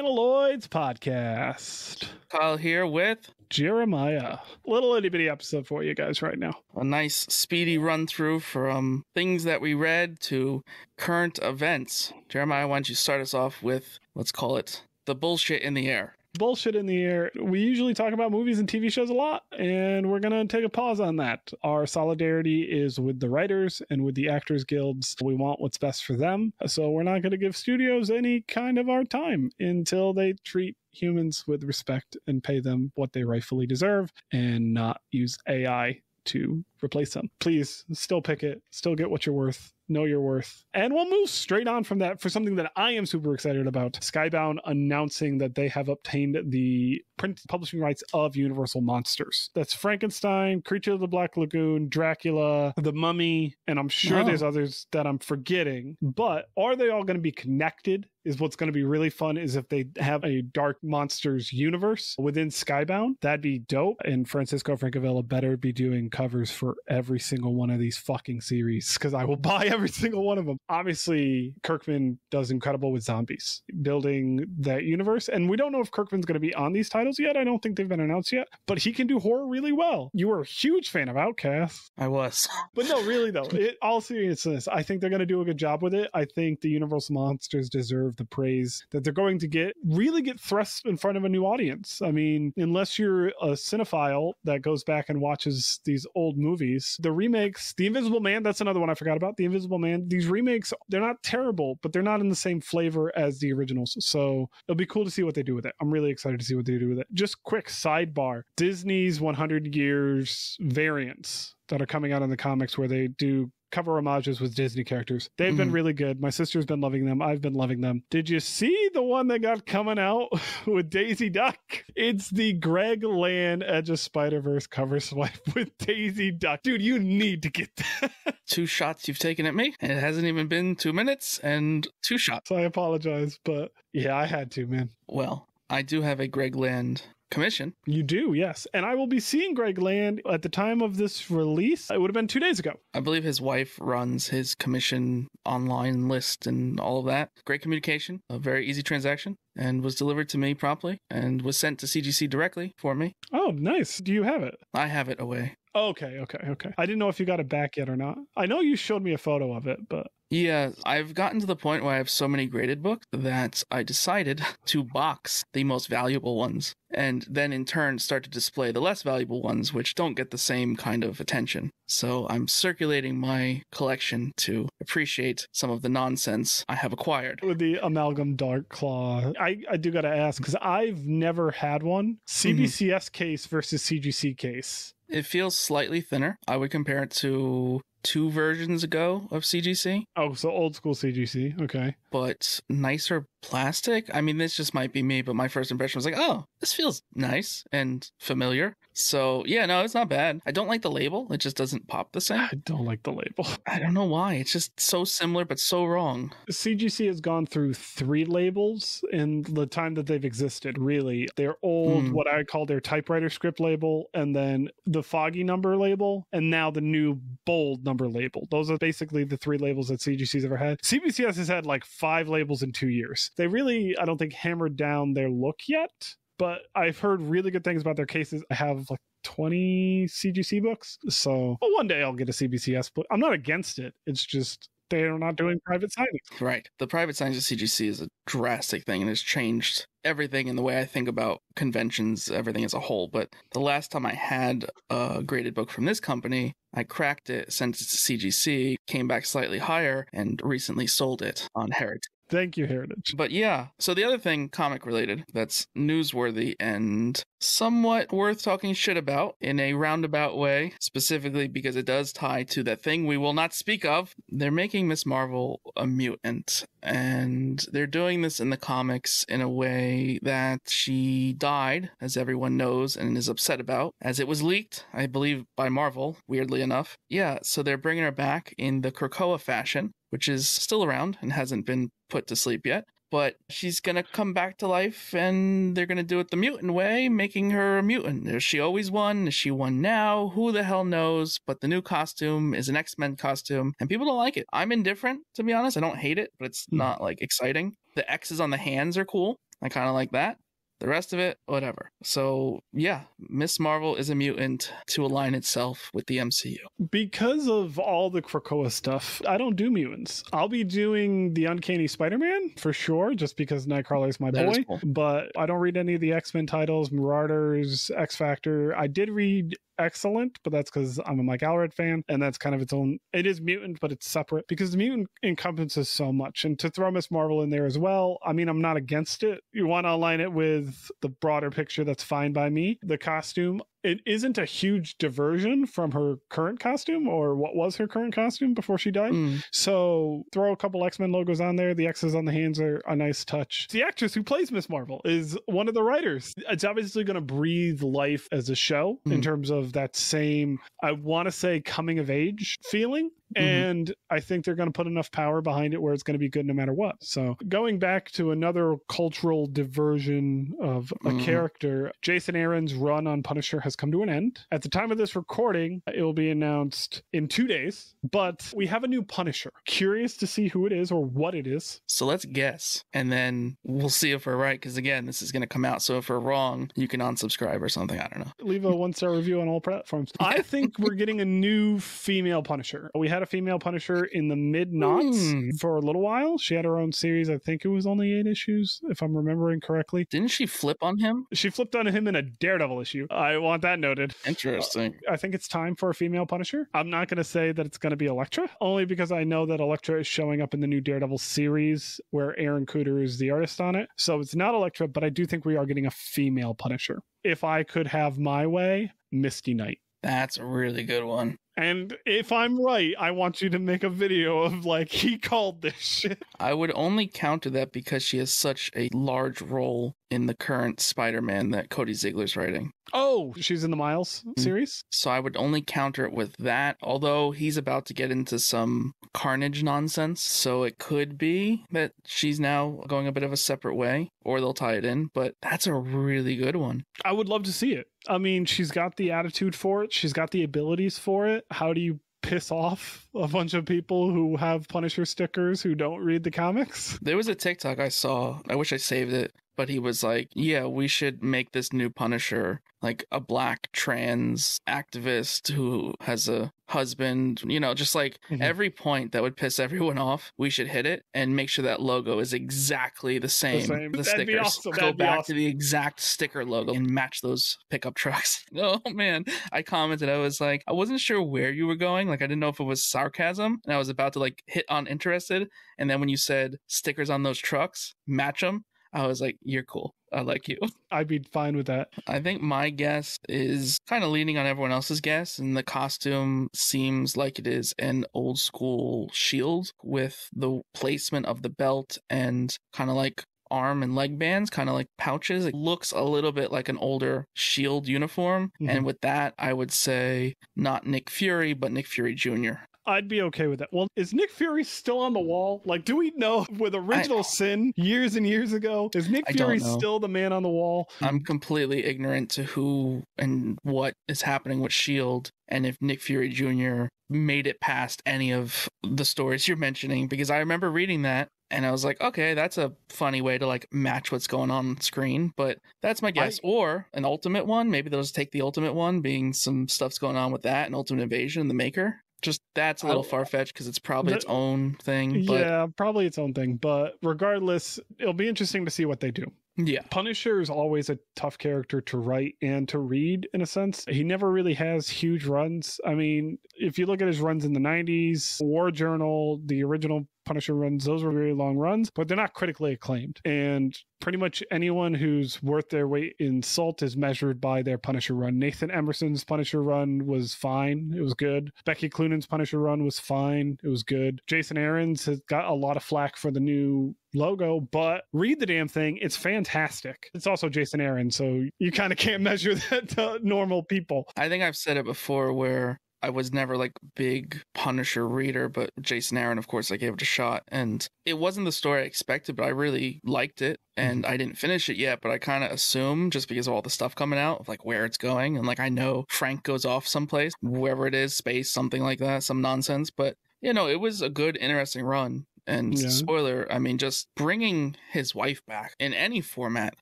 Paneloids podcast. Kyle here with Jeremiah. Little itty bitty episode for you guys right now. a nice speedy run through from things that we read to current events. Jeremiah, why don't you start us off with, let's call it, the bullshit in the air. Bullshit in the air. We usually talk about movies and TV shows a lot, and we're going to take a pause on that. Our solidarity is with the writers and with the actors guilds. We want what's best for them. So we're not going to give studios any kind of our time until they treat humans with respect and pay them what they rightfully deserve and not use AI to replace them. Please still pick it, still get what you're worth, know your worth. And we'll move straight on from that for something that I am super excited about. Skybound announcing that they have obtained the print publishing rights of Universal Monsters. That's Frankenstein, Creature of the Black Lagoon, Dracula, The Mummy, and I'm sure Oh. there's others that I'm forgetting. But are they all going to be connected? Is what's going to be really fun is if they have a Dark Monsters universe within Skybound. That'd be dope. And Francisco Francavilla better be doing covers for every single one of these fucking series because I will buy every single one of them. Obviously, Kirkman does incredible with zombies, building that universe. And we don't know if Kirkman's going to be on these titles yet. I don't think they've been announced yet, but he can do horror really well. You were a huge fan of Outcast. I was. But no, really though, it, all seriousness, I think they're going to do a good job with it. I think the Universal monsters deserve the praise that they're going to get. Really get thrust in front of a new audience. I mean, unless you're a cinephile that goes back and watches these old movies, the remakes, The Invisible Man, that's another one I forgot about. The Invisible Man. These remakes, they're not terrible, but they're not in the same flavor as the originals. So it'll be cool to see what they do with it. I'm really excited to see what they do with it. Just quick sidebar: Disney's 100 years variants that are coming out in the comics where they do cover homages with Disney characters. They've been Mhm. really good. My sister's been loving them. I've been loving them. Did you see the one that got coming out with Daisy Duck? It's the Greg Land Edge of Spider Verse cover swipe with Daisy Duck. Dude, you need to get that. Two shots you've taken at me. It hasn't even been two minutes and two shots. so I apologize, but yeah, I had to, man. Well, I do have a Greg Land commission. You do, yes. And I will be seeing Greg Land at the time of this release. It would have been two days ago. I believe his wife runs his commission online list and all of that. Great communication, a very easy transaction, and was delivered to me promptly and was sent to CGC directly for me. Oh, nice. Do you have it? I have it away. Okay, okay, okay. I didn't know if you got it back yet or not. I know you showed me a photo of it, but Yeah, I've gotten to the point where I have so many graded books that I decided to box the most valuable ones and then in turn start to display the less valuable ones, which don't get the same kind of attention. So I'm circulating my collection to appreciate some of the nonsense I have acquired. with the amalgam dark claw, I, I do got to ask because I've never had one. Mm-hmm. CBCS case versus CGC case. It feels slightly thinner. I would compare it to two versions ago of CGC, Oh, so old school CGC. Okay. but nicer plastic. I mean, this just might be me, but my first impression was like, oh, this feels nice and familiar. So, yeah, no, it's not bad. I don't like the label. It just doesn't pop the same. I don't like the label. I don't know why. It's just so similar, but so wrong. CGC has gone through three labels in the time that they've existed, really. Their old, Hmm. what I call their typewriter script label, and then the foggy number label, and now the new bold number label. Those are basically the three labels that CGC's ever had. CBCS has had like five labels in two years. They really, I don't think, hammered down their look yet, but I've heard really good things about their cases. I have like 20 CGC books. So well, one day I'll get a CBCS book. I'm not against it. It's just they're not doing private signings. Right. The private signs of CGC is a drastic thing and has changed everything in the way I think about conventions, everything as a whole. But the last time I had a graded book from this company, I cracked it, sent it to CGC, came back slightly higher, and recently sold it on Heritage. Thank you, Heritage. But yeah, so the other thing, comic related, that's newsworthy and somewhat worth talking shit about in a roundabout way, specifically because it does tie to that thing we will not speak of. They're making Ms. Marvel a mutant, and they're doing this in the comics in a way that she died, as everyone knows and is upset about, as it was leaked, I believe, by Marvel, weirdly enough. Yeah, so they're bringing her back in the Krakoa fashion, which is still around and hasn't been put to sleep yet. But she's gonna come back to life, and they're gonna do it the mutant way, making her a mutant. Is she always one? Is she one now? Who the hell knows? But the new costume is an X Men costume, and people don't like it. I'm indifferent, to be honest. I don't hate it, but it's Hmm. not like exciting. The X's on the hands are cool. I kind of like that. The rest of it, whatever. So, yeah, Ms. Marvel is a mutant to align itself with the MCU. Because of all the Krakoa stuff, I don't do mutants. I'll be doing the Uncanny Spider Man for sure, just because Nightcrawler's my That boy. cool. But I don't read any of the X Men titles, Marauders, X Factor. I did read Excellent, but that's because I'm a Mike Allred fan, and that's kind of its own. It is mutant, but it's separate because the mutant encompasses so much. And to throw Ms. Marvel in there as well, I mean, I'm not against it. You want to align it with the broader picture, that's fine by me. The costume, it isn't a huge diversion from her current costume or what was her current costume before she died. Mm, So throw a couple X Men logos on there. The X's on the hands are a nice touch. The actress who plays Ms. Marvel is one of the writers. It's obviously going to breathe life as a show in Mhm. terms of that same, I want to say, coming of age feeling. Mhm. And I think they're going to put enough power behind it where it's going to be good no matter what. So, going back to another cultural diversion of a Mhm. character, Jason Aaron's run on Punisher has come to an end. At the time of this recording, it will be announced in two days, but we have a new Punisher. Curious to see who it is or what it is. So let's guess, and then we'll see if we're right. Because again, this is going to come out. So if we're wrong, you can unsubscribe or something. I don't know. Leave a one star review on all platforms. I think we're getting a new female Punisher. We had a female Punisher in the mid knots Hmm. for a little while. She had her own series. I think it was only eight issues, if I'm remembering correctly. Didn't she flip on him? She flipped on him in a Daredevil issue. I want that noted. Interesting. I think it's time for a female Punisher. I'm not going to say that it's going to be Elektra, only because I know that Elektra is showing up in the new Daredevil series where Aaron Kuder is the artist on it. So it's not Elektra, but I do think we are getting a female Punisher. If I could have my way, Misty Knight. That's a really good one. And if I'm right, I want you to make a video of like, he called this shit. I would only counter that because she has such a large role in the current Spider-Man that Cody Ziglar's writing. Oh, she's in the Miles hmm. series? So I would only counter it with that, although he's about to get into some carnage nonsense. So it could be that she's now going a bit of a separate way, or they'll tie it in. But that's a really good one. I would love to see it. I mean, she's got the attitude for it, she's got the abilities for it. How do you piss off a bunch of people who have Punisher stickers who don't read the comics? There was a TikTok I saw. I wish I saved it, but he was like, "Yeah, we should make this new Punisher like a black trans activist who has a husband, you know, just like Mhm. every point that would piss everyone off, we should hit it and make sure that logo is exactly the same. same. The stickers awesome. go back awesome. to the exact sticker logo and match those pickup trucks. Oh man, I commented. I was like, I wasn't sure where you were going. Like, I didn't know if it was sarcasm, and I was about to like hit on interested. And then when you said stickers on those trucks, match them. I was like, you're cool. I like you. I'd be fine with that. I think my guess is kind of leaning on everyone else's guess, and the costume seems like it is an old school shield with the placement of the belt and kind of like arm and leg bands, kind of like pouches. It looks a little bit like an older shield uniform. Mhm. And with that, I would say not Nick Fury, but Nick Fury Jr. I'd be okay with that. Well, is Nick Fury still on the wall? Like, do we know with Original Sin years and years ago, is Nick I Fury still the man on the wall? I'm completely ignorant to who and what is happening with Shield and if Nick Fury Jr. made it past any of the stories you're mentioning because I remember reading that and I was like, okay, that's a funny way to like match what's going on on screen, but that's my guess. or an ultimate one, maybe they'll just take the ultimate one, being some stuff's going on with that and Ultimate Invasion, and the maker. Just that's a little far fetched because it's probably its own thing. But yeah, probably its own thing. But regardless, it'll be interesting to see what they do. yeah, Punisher is always a tough character to write and to read in a sense. He never really has huge runs. I mean, if you look at his runs in the 90s, War Journal, the original Punisher runs, those were very long runs, but they're not critically acclaimed. And pretty much anyone who's worth their weight in salt is measured by their Punisher run. Nathan Edmondson's Punisher run was fine. It was good. Becky Cloonan's Punisher run was fine. It was good. Jason Aaron's has got a lot of flack for the new logo, but read the damn thing. It's fantastic. It's also Jason Aaron, so you kind of can't measure that to normal people. I think I've said it before where I was never like big Punisher reader, but Jason Aaron, of course, I gave it a shot. And it wasn't the story I expected, but I really liked it. And mm-hmm. I didn't finish it yet, but I kind of assume just because of all the stuff coming out, of like where it's going. And like I know Frank goes off someplace, wherever it is, space, something like that, some nonsense. But you know, it was a good, interesting run. And Yeah. spoiler, I mean, just bringing his wife back in any format,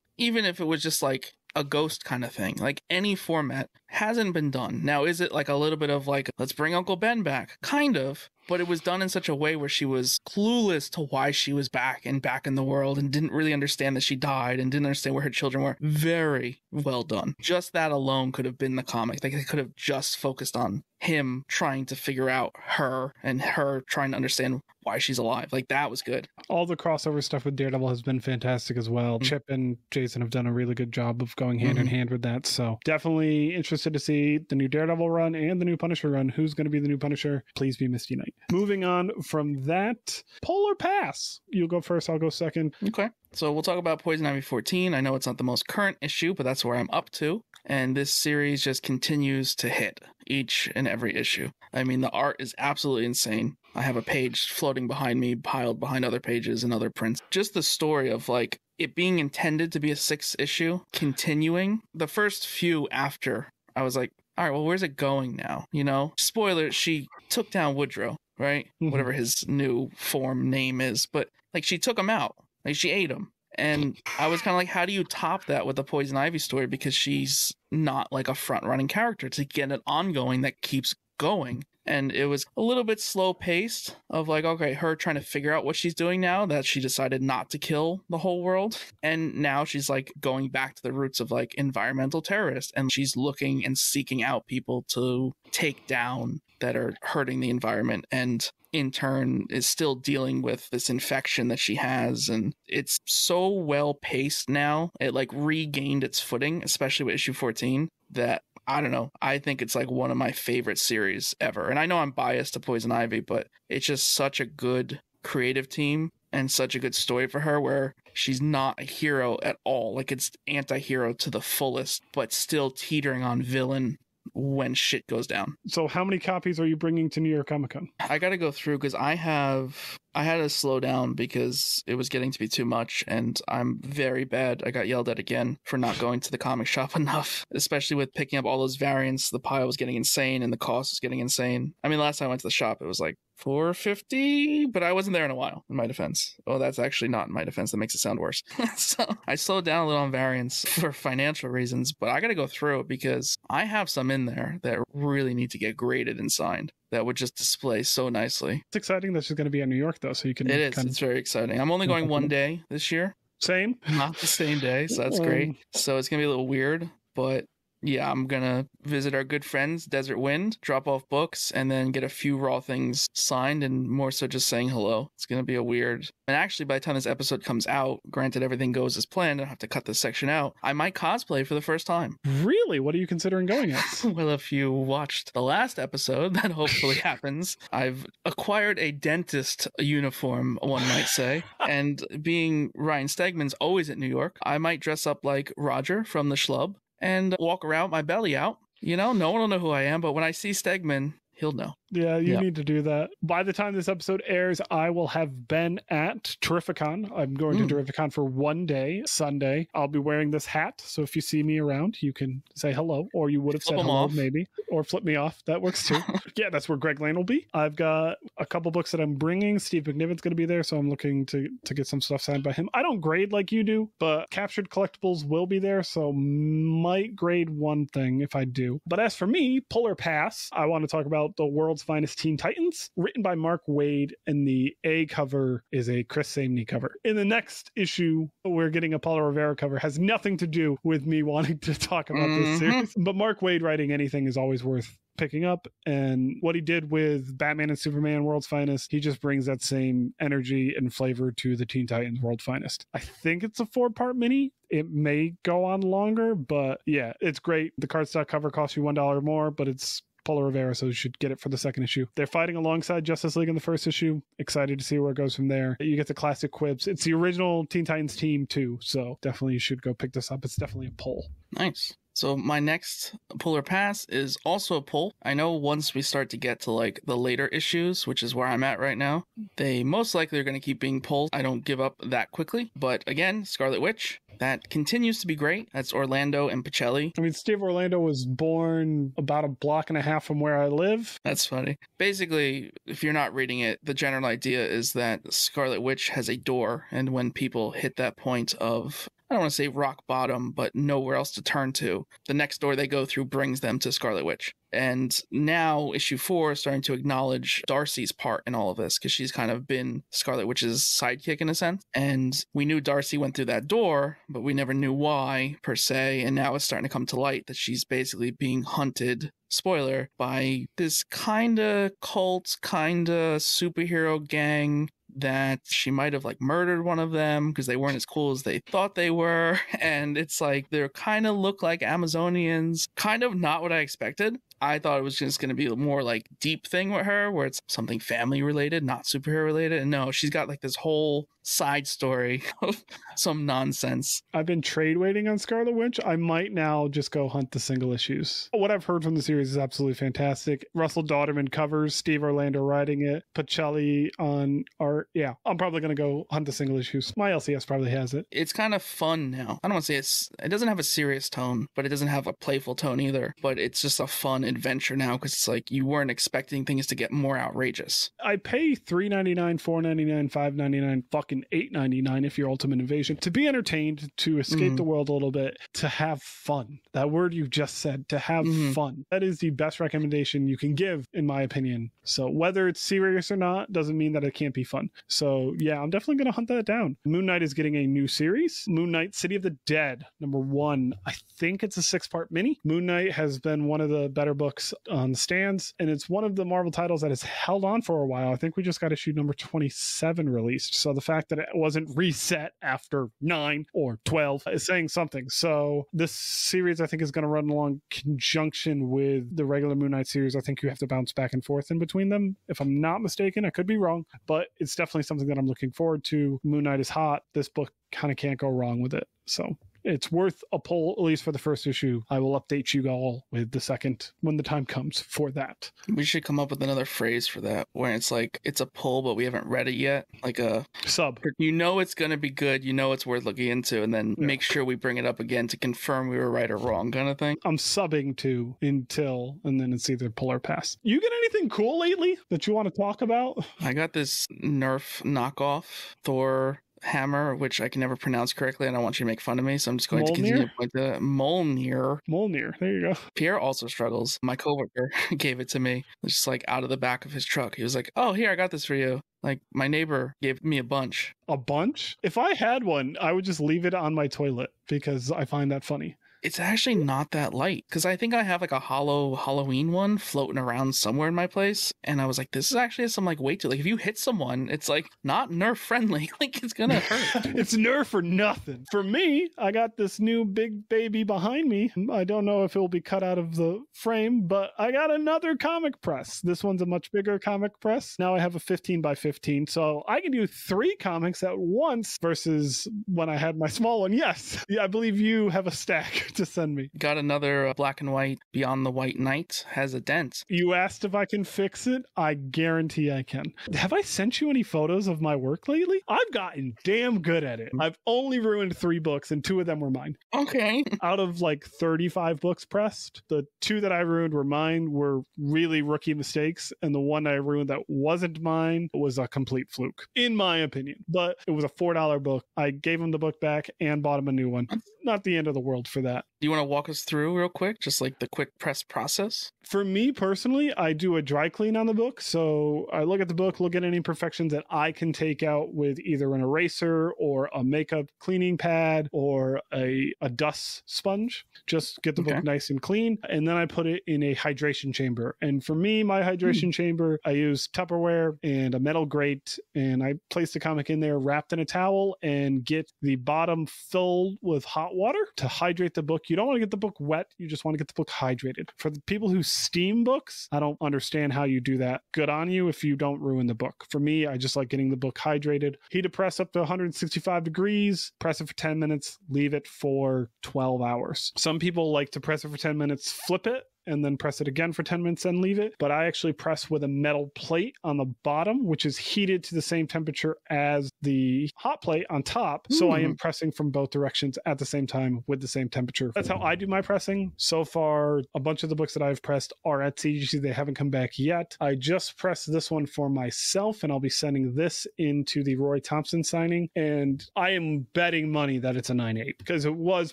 even if it was just like a ghost kind of thing, like any format, hasn't been done. Now, is it like a little bit of like, let's bring Uncle Ben back? Kind of. But it was done in such a way where she was clueless to why she was back and back in the world and didn't really understand that she died and didn't understand where her children were. Very well done. Just that alone could have been the comic. Like they could have just focused on him trying to figure out her and her trying to understand why she's alive. Like that was good. All the crossover stuff with Daredevil has been fantastic as well. Mhm. Chip and Jason have done a really good job of going hand in Mhm. hand with that. So definitely interested to see the new Daredevil run and the new Punisher run. Who's going to be the new Punisher? Please be Misty Knight. Moving on from that, Polar Pass. You'll go first. I'll go second. Okay. So we'll talk about Poison Ivy 14. I know it's not the most current issue, but that's where I'm up to. And this series just continues to hit each and every issue. I mean, the art is absolutely insane. I have a page floating behind me, piled behind other pages and other prints. Just the story of like it being intended to be a six issue, continuing. The first few after, I was like, all right, well, where's it going now? You know, spoiler, she took down Woodrue, right? Mhm. Whatever his new form name is. But like she took him out, like she ate him. And I was kind of like, how do you top that with the Poison Ivy story? Because she's not like a front running character to get an ongoing that keeps going. And it was a little bit slow paced of like, okay, her trying to figure out what she's doing now that she decided not to kill the whole world. And now she's like going back to the roots of like environmental terrorists and she's looking and seeking out people to take down that are hurting the environment. And in turn is still dealing with this infection that she has and it's so well paced now it like regained its footing especially with issue 14 that i don't know. I think it's like one of my favorite series ever and i know i'm biased to poison ivy but it's just such a good creative team and such a good story for her where she's not a hero at all. Like it's anti-hero to the fullest but still teetering on villain when shit goes down. So, how many copies are you bringing to New York Comic Con? I got to go through because I have I had to slow down because it was getting to be too much, and I'm very bad. I got yelled at again for not going to the comic shop enough, especially with picking up all those variants. The pile was getting insane, and the cost was getting insane. I mean, last time I went to the shop, it was like four fifty, but I wasn't there in a while. In my defense, oh, that's actually not in my defense. That makes it sound worse. so I slowed down a little on variants for financial reasons, but I got to go through it because I have some in there that really need to get graded and signed that would just display so nicely. It's exciting that she's going to be in New York, though, so you can It is. kind It's of very exciting. I'm only going one day this year, same. not the same day, so that's great. So it's gonna be a little weird, but yeah, I'm gonna visit our good friends, Desert Wind, drop off books, and then get a few raw things signed, and more so just saying hello. It's gonna be a weird. And actually, by the time this episode comes out, granted everything goes as planned, I have to cut this section out. I might cosplay for the first time. Really? What are you considering going as? Well, if you watched the last episode, that hopefully happens. I've acquired a dentist uniform, one might say. And being Ryan Stegman's always at New York, I might dress up like Roger from the Schlub and walk around my belly out. You know, no one will know who I am, but when I see Stegman, he'll know. Yeah, you Yeah. need to do that. By the time this episode airs, I will have been at Terrificon. I'm going Mm. to Terrificon for one day, Sunday. I'll be wearing this hat, so if you see me around, you can say hello, or you would have Flip said hello, off. maybe, or flip me off. That works too. yeah, that's where Greg Land will be. I've got a couple books that I'm bringing. Steve McNiven's going to be there, so I'm looking to to get some stuff signed by him. I don't grade like you do, but Captured Collectibles will be there, so might grade one thing if I do. But as for me, Polar Pass, I want to talk about the world's finest Teen Titans, written by Mark Waid, and the A cover is a Chris Samnee cover. In the next issue, we're getting a Paolo Rivera cover. Has nothing to do with me wanting to talk about this Mhm. series, but Mark Waid writing anything is always worth picking up and what he did with Batman and Superman World's Finest, he just brings that same energy and flavor to the Teen Titans World Finest. I think it's a four part mini. It may go on longer, but yeah, it's great. The cardstock cover costs you $1 more, but it's Paolo Rivera, so you should get it for the second issue. They're fighting alongside Justice League in the first issue. Excited to see where it goes from there. You get the classic quips. It's the original Teen Titans team too, so definitely you should go pick this up. It's definitely a pull. Nice. So my next pull or pass is also a pull. I know once we start to get to like the later issues, which is where I'm at right now, they most likely are going to keep being pulled. I don't give up that quickly. But again, Scarlet Witch, that continues to be great. That's Orlando and Pichelli. I mean, Steve Orlando was born about a block and a half from where I live. That's funny. Basically, if you're not reading it, the general idea is that Scarlet Witch has a door, and when people hit that point of I don't want to say rock bottom, but nowhere else to turn to. The next door they go through brings them to Scarlet Witch. And now issue four is starting to acknowledge Darcy's part in all of this because she's kind of been Scarlet Witch's sidekick in a sense. And we knew Darcy went through that door, but we never knew why per se. And now it's starting to come to light that she's basically being hunted spoiler by this kind of cult, kind of superhero gang that she might have like murdered one of them because they weren't as cool as they thought they were. And it's like they're kind of look like Amazonians, kind of not what I expected. I thought it was just going to be a more like deep thing with her where it's something family related, not superhero related. And no, she's got like this whole side story of some nonsense. I've been trade waiting on Scarlet Witch. I might now just go hunt the single issues. What I've heard from the series is absolutely fantastic. Russell Dauterman covers, Steve Orlando writing it, Pichelli on art. Yeah, I'm probably going to go hunt the single issues. My LCS probably has it. It's kind of fun now. I don't want to say it's, it doesn't have a serious tone, but it doesn't have a playful tone either. But it's just a fun adventure now because it's like you weren't expecting things to get more outrageous. I pay three ninety nine, four ninety nine, five ninety nine, fucking eight ninety nine if you're Ultimate Invasion to be entertained, to escape Mhm. the world a little bit, to have fun. That word you just said, to have Mhm. fun. That is the best recommendation you can give, in my opinion. So whether it's serious or not doesn't mean that it can't be fun. So yeah, I'm definitely gonna hunt that down. Moon Knight is getting a new series. Moon Knight City of the Dead, number one. I think it's a six part mini. Moon Knight has been one of the better books on the stands, and it's one of the Marvel titles that has held on for a while. I think we just got issue number 27 released. So the fact that it wasn't reset after nine or 12 is saying something. So this series, I think, is going to run along conjunction with the regular Moon Knight series. I think you have to bounce back and forth in between them. If I'm not mistaken, I could be wrong, but it's definitely something that I'm looking forward to. Moon Knight is hot. This book kind of can't go wrong with it. So it's worth a pull, at least for the first issue. I will update you all with the second when the time comes for that. We should come up with another phrase for that where it's like it's a pull, but we haven't read it yet. Like a Sub. you know it's gonna be good, you know it's worth looking into, and then Yeah. make sure we bring it up again to confirm we were right or wrong, kind of thing. I'm subbing to until, and then it's either pull or pass. You get anything cool lately that you want to talk about? I got this Nerf knockoff Thor hammer, which I can never pronounce correctly, and I want you to make fun of me, so I'm just going to continue to point to Molnir. Molnir. There you go. Pierre also struggles. My coworker gave it to me, just like out of the back of his truck. He was like, "Oh, here, I got this for you." Like my neighbor gave me a bunch. A bunch? If I had one, I would just leave it on my toilet because I find that funny. It's actually not that light because I think I have like a hollow Halloween one floating around somewhere in my place, and I was like, "This is actually some like weight to like if you hit someone, it's like not Nerf friendly. like it's gonna hurt." it's Nerf for nothing. For me, I got this new big baby behind me. I don't know if it will be cut out of the frame, but I got another comic press. This one's a much bigger comic press. Now I have a 15 by 15, so I can do three comics at once versus when I had my small one. Yes, yeah, I believe you have a stack to send me. Got another uh, black and white Beyond the White Knight has a dent. You asked if I can fix it. I guarantee I can. Have I sent you any photos of my work lately? I've gotten damn good at it. I've only ruined three books, and two of them were mine. Okay. Out of like 35 books pressed, the two that I ruined were mine, were really rookie mistakes. And the one I ruined that wasn't mine was a complete fluke, in my opinion. But it was a $4 book. I gave him the book back and bought him a new one. Not the end of the world for that that. Do you want to walk us through real quick, just like the quick press process? For me personally, I do a dry clean on the book. So I look at the book, look at any imperfections that I can take out with either an eraser or a makeup cleaning pad or a, a dust sponge. Just get the Okay. book nice and clean. And then I put it in a hydration chamber. And for me, my hmm. hydration chamber, I use Tupperware and a metal grate. And I place the comic in there wrapped in a towel and get the bottom filled with hot water to hydrate the book You don't want to get the book wet. You just want to get the book hydrated. For the people who steam books, I don't understand how you do that. Good on you if you don't ruin the book. For me, I just like getting the book hydrated. Heat a press up to 165 degrees, press it for 10 minutes, leave it for 12 hours. Some people like to press it for 10 minutes, flip it, and then press it again for 10 minutes and leave it. But I actually press with a metal plate on the bottom, which is heated to the same temperature as the hot plate on top. So I am hmm. pressing from both directions at the same time with the same temperature. That's how I do my pressing. So far, a bunch of the books that I've pressed are at CGC. They haven't come back yet. I just pressed this one for myself, and I'll be sending this into the Roy Thompson signing. And I am betting money that it's a 9.8 because it was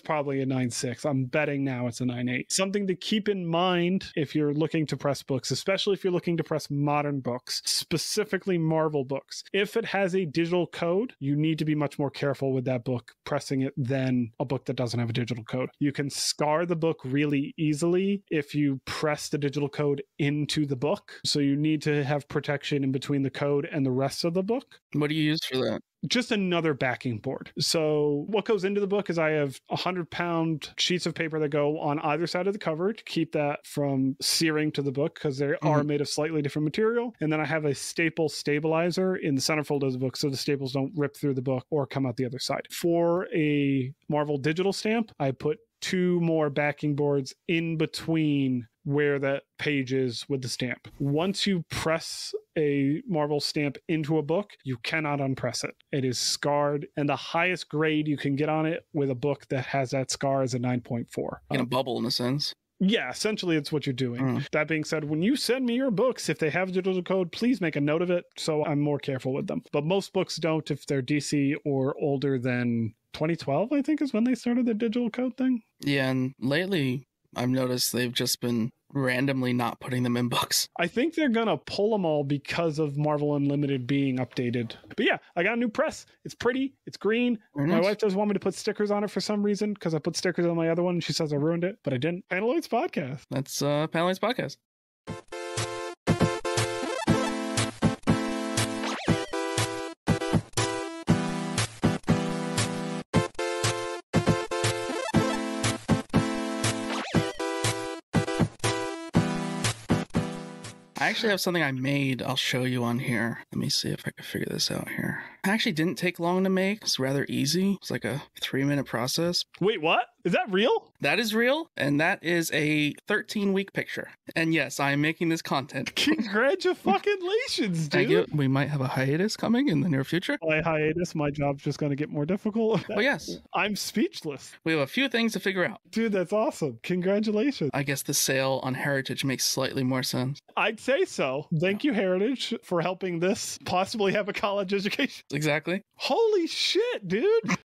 probably a 9.6. I'm betting now it's a 9.8. Something to keep in mind mind if you're looking to press books, especially if you're looking to press modern books, specifically Marvel books. If it has a digital code, you need to be much more careful with that book pressing it than a book that doesn't have a digital code. You can scar the book really easily if you press the digital code into the book. So you need to have protection in between the code and the rest of the book. What do you use for that? Just another backing board. So what goes into the book is I have 100 pound sheets of paper that go on either side of the cover to keep that from searing to the book because they mm-hmm. are made of slightly different material. And then I have a staple stabilizer in the centerfold of the book so the staples don't rip through the book or come out the other side. For a Marvel digital stamp, I put two more backing boards in between where that page is with the stamp. Once you press a Marvel stamp into a book, you cannot unpress it. It is scarred, and the highest grade you can get on it with a book that has that scar is a 9.4. In a bubble, in a sense. Yeah, essentially, it's what you're doing. Mm. That being said, when you send me your books, if they have digital code, please make a note of it so I'm more careful with them. But most books don't if they're DC or older than 2012, I think, is when they started the digital code thing. Yeah, and lately I've noticed they've just been randomly not putting them in books. I think they're gonna pull them all because of Marvel Unlimited being updated. But yeah, I got a new press. It's pretty. It's green. Very my nice. wife doesn't want me to put stickers on it for some reason because I put stickers on my other one and she says I ruined it, but I didn't. Paneloids podcast. That's uh Panelites podcast. I actually have something I made I'll show you on here. Let me see if I can figure this out here. It actually didn't take long to make. It's rather easy. It's like a three minute process. Wait, what? Is that real? That is real, and that is a 13 week picture. And yes, I am making this content. Congratulations, dude. You. We might have a hiatus coming in the near future. My hiatus, my job's just going to get more difficult. Oh, yes. I'm speechless. We have a few things to figure out. Dude, that's awesome. Congratulations. I guess the sale on Heritage makes slightly more sense. I'd say so. Thank you, Heritage, for helping this possibly have a college education. Exactly. Holy shit, dude.